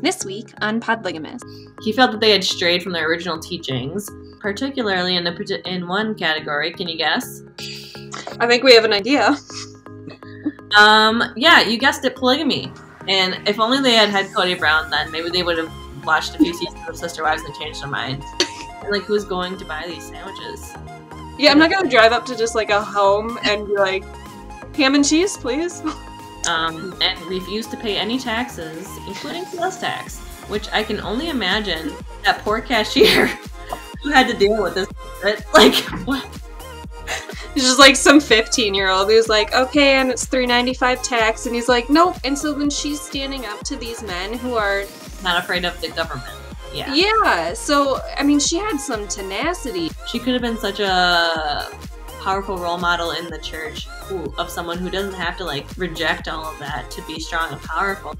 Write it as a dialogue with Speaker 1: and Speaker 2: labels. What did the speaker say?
Speaker 1: This week on Podlygamists.
Speaker 2: He felt that they had strayed from their original teachings, particularly in, a, in one category. Can you guess?
Speaker 1: I think we have an idea.
Speaker 2: Um, yeah, you guessed it, polygamy. And if only they had had Kody Brown, then maybe they would have watched a few seasons of Sister Wives and changed their mind. And, like, who's going to buy these sandwiches?
Speaker 1: Yeah, I'm not gonna drive up to just like a home and be like, ham and cheese, please.
Speaker 2: Um, and refused to pay any taxes, including sales tax, which I can only imagine that poor cashier who had to deal with this. Like, what?
Speaker 1: He's just like some 15 year old who's like, okay, and it's 3.95 tax, and he's like, nope. And so then she's standing up to these men who are
Speaker 2: Not afraid of the government. Yeah.
Speaker 1: yeah. So I mean, she had some tenacity.
Speaker 2: She could have been such a powerful role model in the church who, of someone who doesn't have to like reject all of that to be strong and powerful.